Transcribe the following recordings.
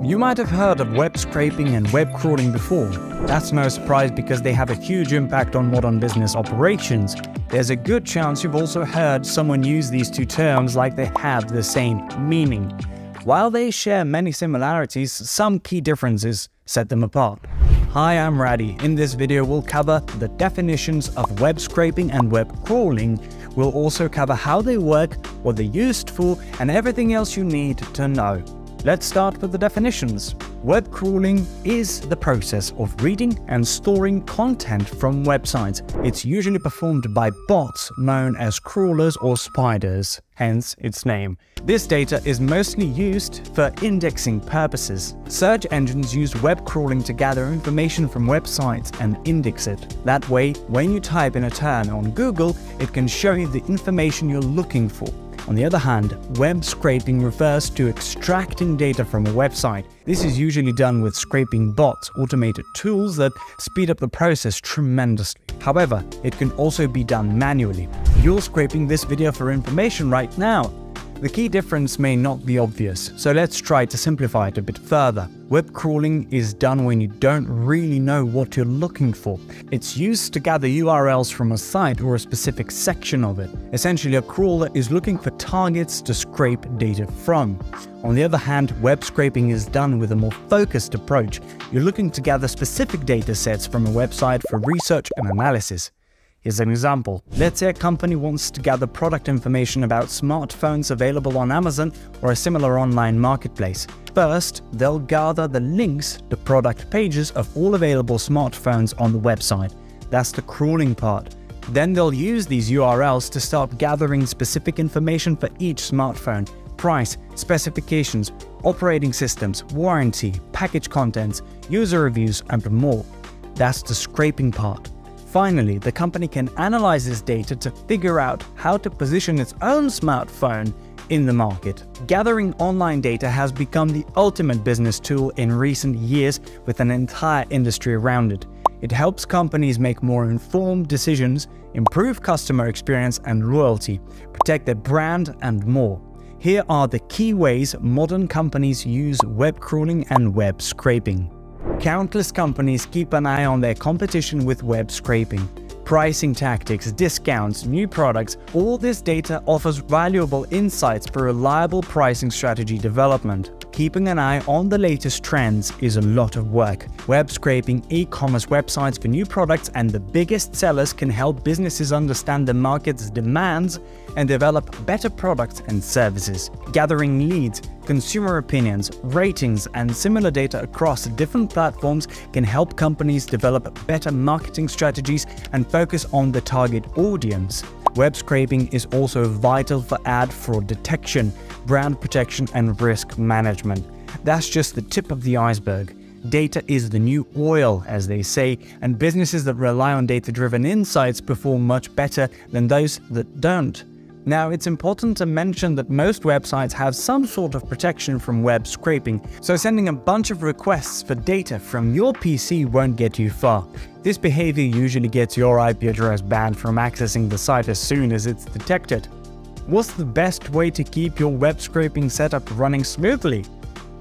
You might have heard of web scraping and web crawling before. That's no surprise because they have a huge impact on modern business operations. There's a good chance you've also heard someone use these two terms like they have the same meaning. While they share many similarities, some key differences set them apart. Hi, I'm Raddy. In this video, we'll cover the definitions of web scraping and web crawling. We'll also cover how they work, what they're used for, and everything else you need to know. Let's start with the definitions. Web crawling is the process of reading and storing content from websites. It's usually performed by bots known as crawlers or spiders, hence its name. This data is mostly used for indexing purposes. Search engines use web crawling to gather information from websites and index it. That way, when you type in a term on Google, it can show you the information you're looking for. On the other hand, web scraping refers to extracting data from a website. This is usually done with scraping bots, automated tools that speed up the process tremendously. However, it can also be done manually. You're scraping this video for information right now, the key difference may not be obvious, so let's try to simplify it a bit further. Web crawling is done when you don't really know what you're looking for. It's used to gather URLs from a site or a specific section of it. Essentially, a crawler is looking for targets to scrape data from. On the other hand, web scraping is done with a more focused approach. You're looking to gather specific data sets from a website for research and analysis. Here's an example. Let's say a company wants to gather product information about smartphones available on Amazon or a similar online marketplace. First, they'll gather the links to product pages of all available smartphones on the website. That's the crawling part. Then they'll use these URLs to start gathering specific information for each smartphone, price, specifications, operating systems, warranty, package contents, user reviews, and more. That's the scraping part. Finally, the company can analyze this data to figure out how to position its own smartphone in the market. Gathering online data has become the ultimate business tool in recent years with an entire industry around it. It helps companies make more informed decisions, improve customer experience and loyalty, protect their brand and more. Here are the key ways modern companies use web crawling and web scraping. Countless companies keep an eye on their competition with web scraping. Pricing tactics, discounts, new products, all this data offers valuable insights for reliable pricing strategy development keeping an eye on the latest trends is a lot of work. Web scraping e-commerce websites for new products and the biggest sellers can help businesses understand the market's demands and develop better products and services. Gathering leads, consumer opinions, ratings, and similar data across different platforms can help companies develop better marketing strategies and focus on the target audience. Web scraping is also vital for ad fraud detection, brand protection and risk management. That's just the tip of the iceberg. Data is the new oil, as they say, and businesses that rely on data-driven insights perform much better than those that don't. Now, it's important to mention that most websites have some sort of protection from web scraping, so sending a bunch of requests for data from your PC won't get you far. This behavior usually gets your IP address banned from accessing the site as soon as it's detected. What's the best way to keep your web scraping setup running smoothly?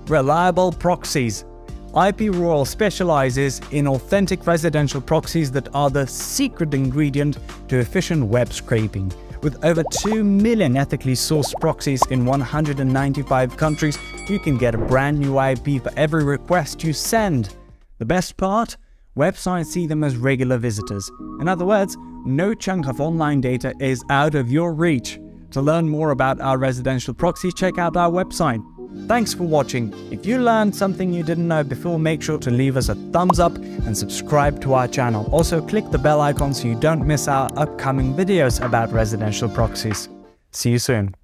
Reliable proxies. IPRoyal specializes in authentic residential proxies that are the secret ingredient to efficient web scraping. With over 2 million ethically sourced proxies in 195 countries, you can get a brand new IP for every request you send. The best part? Websites see them as regular visitors. In other words, no chunk of online data is out of your reach. To learn more about our residential proxies, check out our website. Thanks for watching. If you learned something you didn't know before, make sure to leave us a thumbs up and subscribe to our channel. Also click the bell icon so you don't miss our upcoming videos about residential proxies. See you soon.